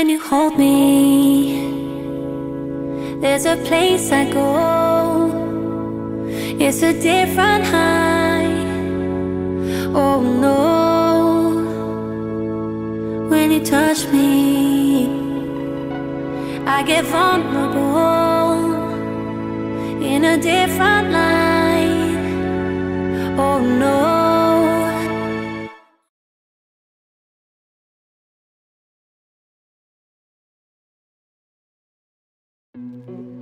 When you hold me, there's a place I go. It's a different high. Oh no. When you touch me, I get vulnerable in a different light. Música